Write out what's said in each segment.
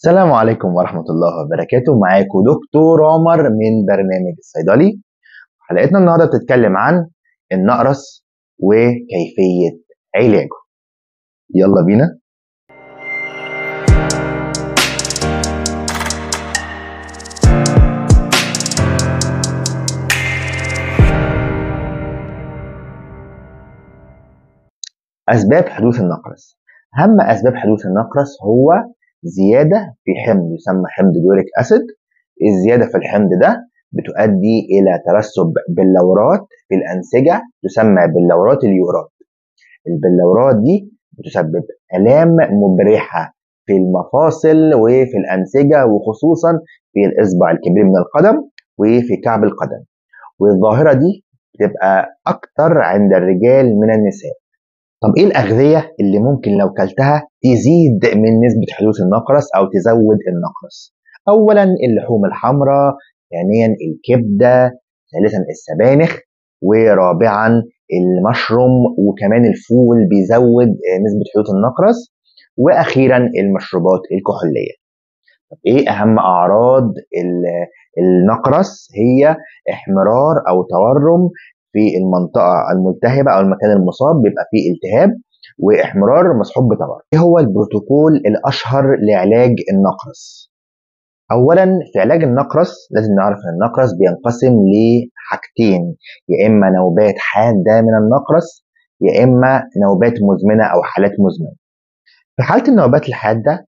السلام عليكم ورحمة الله وبركاته. معاكم دكتور عمر من برنامج الصيدلي. حلقتنا النهاردة بتتكلم عن النقرس وكيفية علاجه. يلا بينا. أسباب حدوث النقرس. أهم أسباب حدوث النقرس هو زيادة في حمض يسمى حمض ال uric acid. الزيادة في الحمض ده بتؤدي إلى ترسب بلورات في الأنسجة تسمى بلورات اليورات. البلورات دي بتسبب آلام مبرحة في المفاصل وفي الأنسجة وخصوصا في الإصبع الكبير من القدم وفي كعب القدم. والظاهرة دي بتبقى أكتر عند الرجال من النساء. طب إيه الأغذية اللي ممكن لو كلتها تزيد من نسبة حدوث النقرس أو تزود النقرس؟ اولا اللحوم الحمراء ثانيا الكبدة ثالثا السبانخ ورابعا المشروم وكمان الفول بيزود نسبة حدوث النقرس وأخيرا المشروبات الكحولية. طب إيه أهم أعراض النقرس؟ هي احمرار أو تورم في المنطقة الملتهبة أو المكان المصاب بيبقى فيه التهاب وإحمرار مصحوب بتورم. إيه هو البروتوكول الأشهر لعلاج النقرس؟ أولا في علاج النقرس لازم نعرف أن النقرس بينقسم لحاجتين يا إما نوبات حادة من النقرس يا إما نوبات مزمنة أو حالات مزمنة. في حالة النوبات الحادة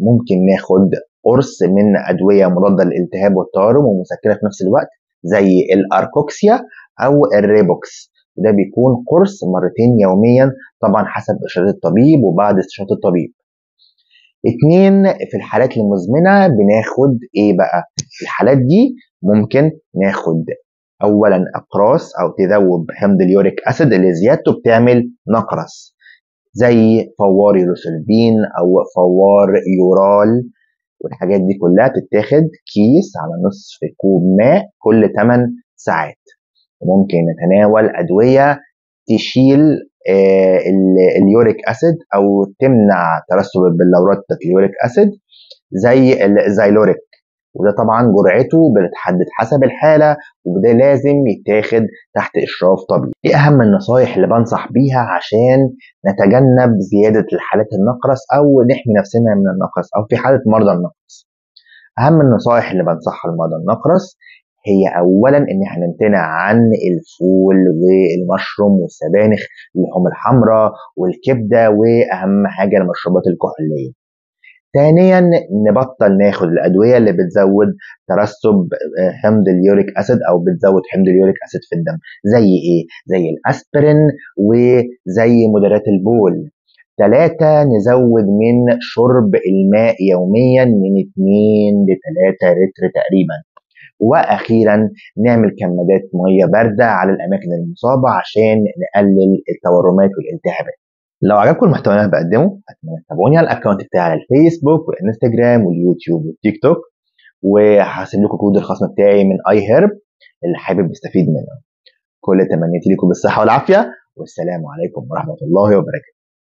ممكن ناخد قرص من أدوية مضادة للالتهاب والتورم ومسكنة في نفس الوقت زي ال Arcoxia أو الريبوكس. وده بيكون قرص مرتين يوميا طبعا حسب اشاره الطبيب وبعد استشارة الطبيب. اتنين في الحالات المزمنة بناخد إيه بقى؟ في الحالات دي ممكن ناخد اولا أقراص أو تذوب حمض ال uric acid اللي زيادته بتعمل نقرس زي فوار Urosolvine أو فوار يورال. والحاجات دي كلها تتاخد كيس على نصف كوب ماء كل 8 ساعات. ممكن نتناول أدوية تشيل آه ال uric acid أو تمنع ترسب البلورات بتاعت ال uric acid زي ال Zyloric وده طبعا جرعته بتتحدد حسب الحالة وده لازم يتاخد تحت إشراف طبيب. إيه أهم النصايح اللي بنصح بيها عشان نتجنب زيادة الحالات النقرس أو نحمي نفسنا من النقرس أو في حالة مرضى النقرس. أهم النصايح اللي بنصحها لمرضى النقرس هي اولا إن إحنا نمتنع عن الفول والمشروم والسبانخ اللحوم الحمراء والكبدة وأهم حاجة المشروبات الكحولية. ثانيا نبطل ناخد الأدوية اللي بتزود ترسب حمض ال uric acid أو بتزود حمض ال uric acid في الدم. زي إيه؟ زي الأسبرين وزي مدرات البول. ثلاثة نزود من شرب الماء يوميا من 2 ل 3 لتر تقريبا. وأخيرا نعمل كمادات ميه باردة على الأماكن المصابة عشان نقلل التورمات والالتهابات. لو عجبكم المحتوى اللي أنا بقدمه أتمنى تتابعوني على ال account بتاعي على الفيسبوك والإنستجرام واليوتيوب والتيك توك وهسيب لكم كود الخصم بتاعي من اي هيرب اللي حابب يستفيد منه. كل تمنياتي لكم بالصحة والعافية والسلام عليكم ورحمة الله وبركاته.